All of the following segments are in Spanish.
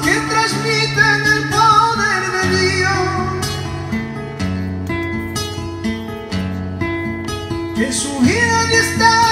que transmiten el poder de Dios. Que su vida está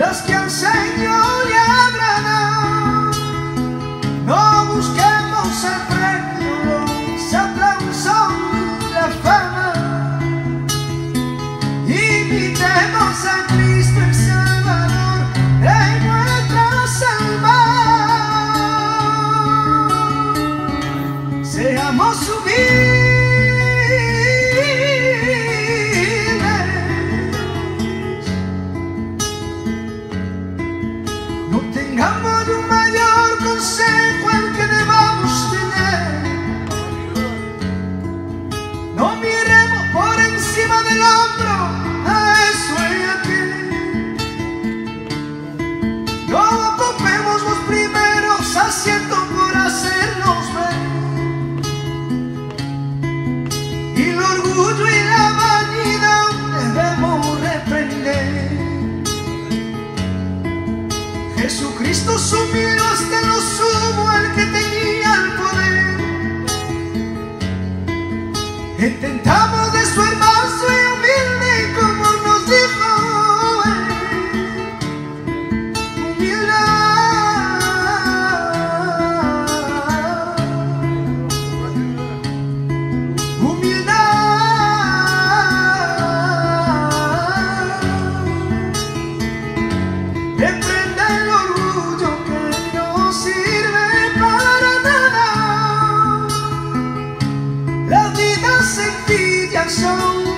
orgullo que al Señor le agradan. No busquemos el premio, los aplausos la fama. Imitemos a Cristo el Salvador en nuestra salvación. Seamos humildes. 看不出马 on. Jesucristo sumió hasta lo sumo el que tenía el poder. Intentamos de su hermoso Hallelujah.